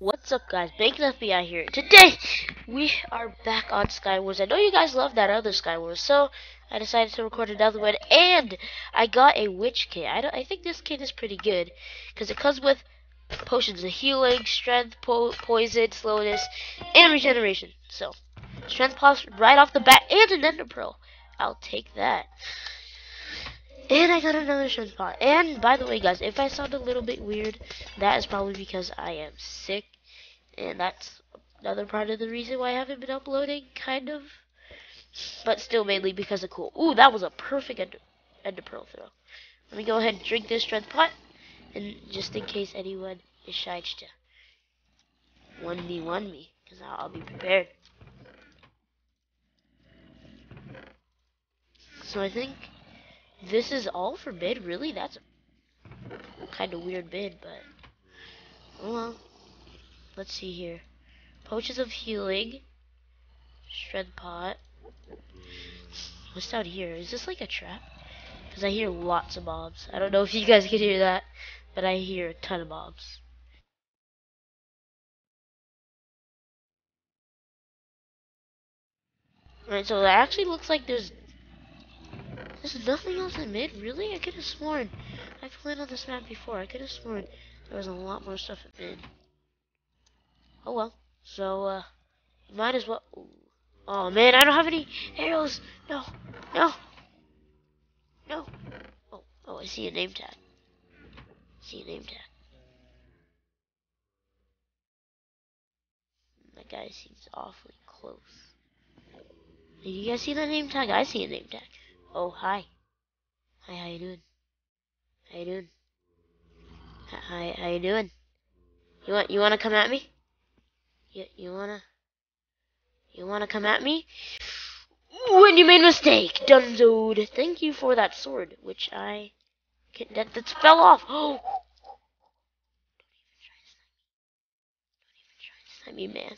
What's up guys, Bacon FBI here. Today, we are back on Skywars. I know you guys love that other Skywars, so I decided to record another one. And I got a witch kit. I, I think this kit is pretty good, because it comes with potions of healing, strength, po poison, slowness, and regeneration. So, strength plus right off the bat, and an ender pearl. I'll take that. And I got another strength pot. And by the way, guys, if I sound a little bit weird, that is probably because I am sick. And that's another part of the reason why I haven't been uploading, kind of. But still mainly because of cool. Ooh, that was a perfect ender, ender pearl throw. Let me go ahead and drink this strength pot. And just in case anyone decides to 1v1 me, because I'll, I'll be prepared. So I think this is all for bid, really? That's kind of weird bid, but oh well. Let's see here. Potions of healing. Shred pot. What's out here? Is this like a trap? Because I hear lots of mobs. I don't know if you guys can hear that, but I hear a ton of mobs. Alright, so it actually looks like there's there's nothing else I made? Really? I could have sworn. I've played on this map before. I could have sworn there was a lot more stuff in made. Oh well. So, uh, might as well. Oh man, I don't have any arrows. No, no, no. Oh, oh, I see a name tag. I see a name tag. That guy seems awfully close. Did you guys see that name tag? I see a name tag. Oh, hi. Hi, how you doing? How you doing? Hi, how you doing? You want you want to come at me? You you wanna you wanna come at me? When you made a mistake, Dunzoed. Thank you for that sword, which I can, that that fell off. Oh. Don't even try to me, man.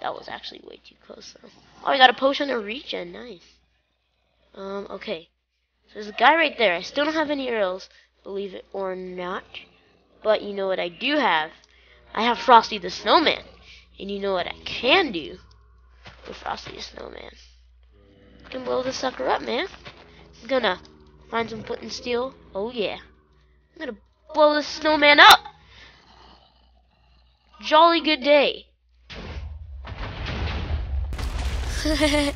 That was actually way too close, though. Oh, I got a potion of regen. Nice. Um, okay. So there's a guy right there. I still don't have any arrows, believe it or not. But you know what I do have? I have Frosty the Snowman. And you know what I can do with Frosty the Snowman? I can blow this sucker up, man. I'm gonna find some flint and steel. Oh, yeah. I'm gonna blow this snowman up. Jolly good day.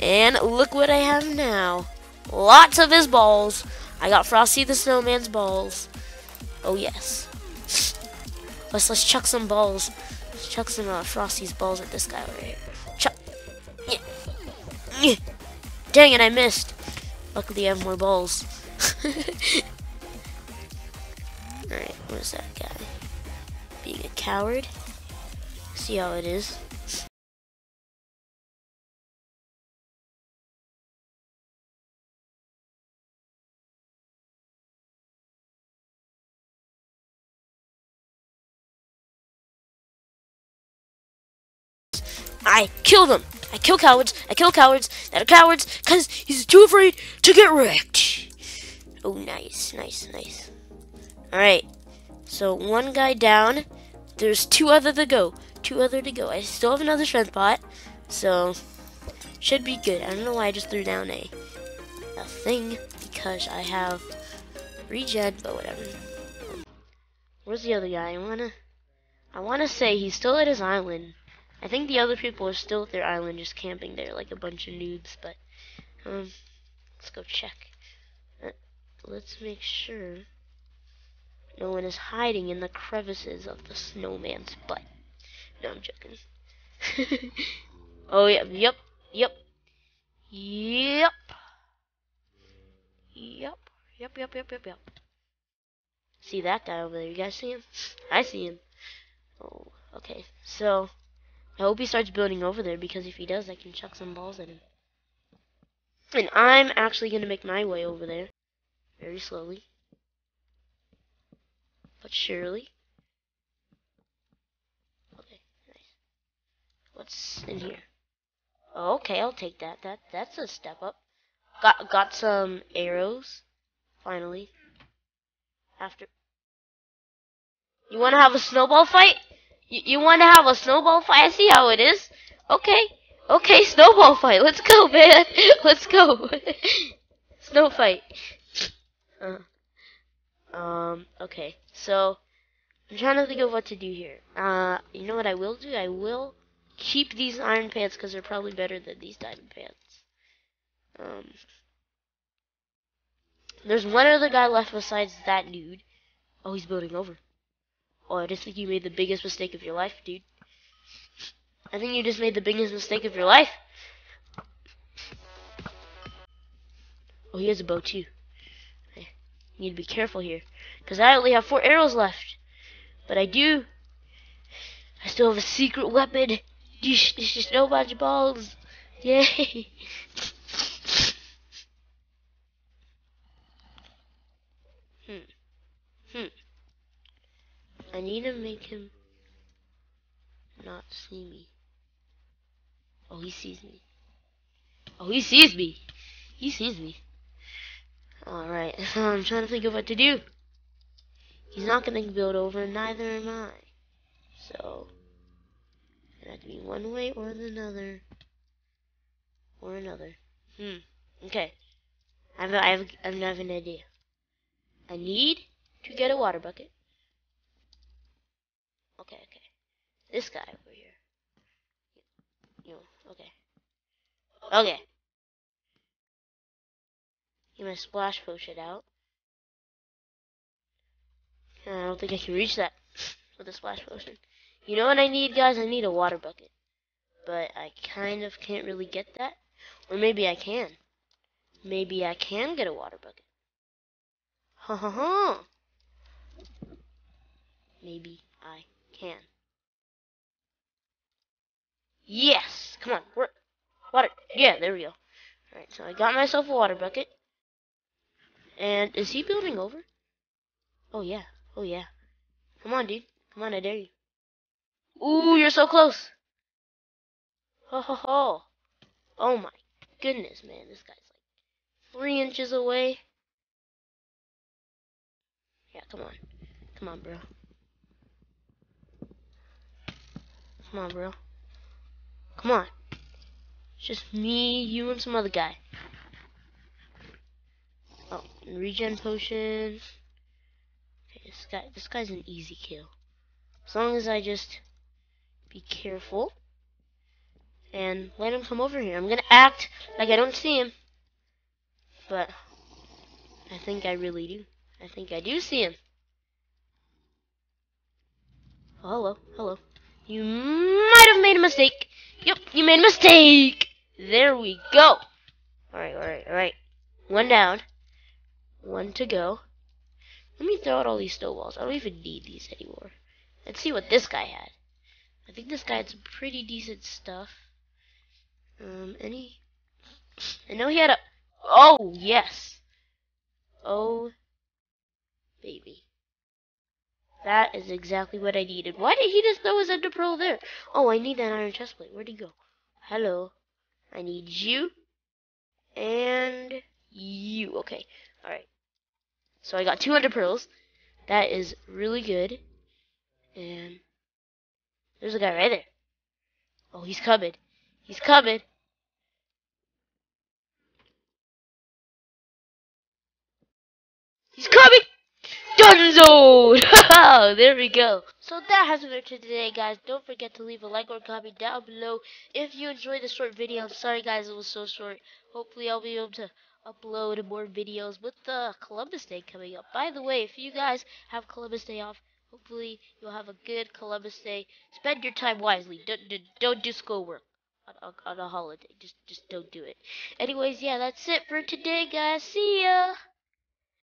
and look what I have now. Lots of his balls. I got Frosty the Snowman's balls. Oh yes. Let's let's chuck some balls. Chuck some uh, Frosty's balls at this guy right here. Chuck. Dang it, I missed. Luckily, I have more balls. Alright, where's that guy? Being a coward. See how it is. I kill them. I kill cowards. I kill cowards that are cowards because he's too afraid to get wrecked. Oh, nice, nice, nice. Alright, so one guy down. There's two other to go. Two other to go. I still have another strength pot, so should be good. I don't know why I just threw down a, a thing because I have regen, but whatever. Where's the other guy? I wanna, I wanna say he's still at his island. I think the other people are still at their island just camping there like a bunch of noobs, but um, let's go check. Uh, let's make sure no one is hiding in the crevices of the snowman's butt. No, I'm joking. oh, yeah, yep, yep, yep. Yep, yep, yep, yep, yep, yep. See that guy over there? You guys see him? I see him. Oh, okay. So, I hope he starts building over there because if he does, I can chuck some balls at him. And I'm actually going to make my way over there. Very slowly. But surely. Okay, nice. What's in here? Okay, I'll take that. That That's a step up. Got, got some arrows. Finally. After... You want to have a snowball fight? You, you want to have a snowball fight? I see how it is. Okay. Okay, snowball fight. Let's go, man. Let's go. Snow fight. Uh, um, okay. So, I'm trying to think of what to do here. Uh, you know what I will do? I will keep these iron pants because they're probably better than these diamond pants. Um, there's one other guy left besides that dude. Oh, he's building over. Oh, I just think you made the biggest mistake of your life, dude. I think you just made the biggest mistake of your life. Oh, he has a bow too. I need to be careful here. Because I only have four arrows left. But I do. I still have a secret weapon. Dish, dish, dish, no magic balls. Yay. hmm. Hmm. I need to make him not see me. Oh, he sees me. Oh, he sees me. He sees me. Alright, I'm trying to think of what to do. He's not going to build over, neither am I. So, it had to be one way or another. Or another. Hmm. Okay. I have, I have, I have an idea. I need to get a water bucket. Okay, okay. This guy over here. You okay. Okay. Get my splash potion out. Uh, I don't think I can reach that with a splash potion. You know what I need, guys? I need a water bucket. But I kind of can't really get that. Or maybe I can. Maybe I can get a water bucket. Ha ha ha. Maybe I can. Yes! Come on, work. Water. Yeah, there we go. Alright, so I got myself a water bucket. And is he building over? Oh, yeah. Oh, yeah. Come on, dude. Come on, I dare you. Ooh, you're so close. Ho, ho, ho. Oh, my goodness, man. This guy's like three inches away. Yeah, come on. Come on, bro. Come on, bro. Come on. It's just me, you, and some other guy. Oh, regen potion. Okay, this guy, this guy's an easy kill. As long as I just be careful and let him come over here. I'm gonna act like I don't see him, but I think I really do. I think I do see him. Oh, hello, hello. You might have made a mistake. Yep, you made a mistake. There we go. Alright, alright, alright. One down. One to go. Let me throw out all these snowballs. I don't even need these anymore. Let's see what this guy had. I think this guy had some pretty decent stuff. Um, any... I know he had a... Oh, yes. Oh, baby. That is exactly what I needed. Why did he just throw his ender pearl there? Oh, I need that iron chestplate. Where'd he go? Hello. I need you. And you. Okay. Alright. So I got 200 pearls. That is really good. And there's a guy right there. Oh, he's coming. He's coming. He's coming! Dunzo! there we go. So that has been it for today, guys. Don't forget to leave a like or comment down below if you enjoyed the short video. I'm sorry, guys, it was so short. Hopefully, I'll be able to upload more videos with the Columbus Day coming up. By the way, if you guys have Columbus Day off, hopefully you'll have a good Columbus Day. Spend your time wisely. Don't don't do schoolwork on, on a holiday. Just just don't do it. Anyways, yeah, that's it for today, guys. See ya.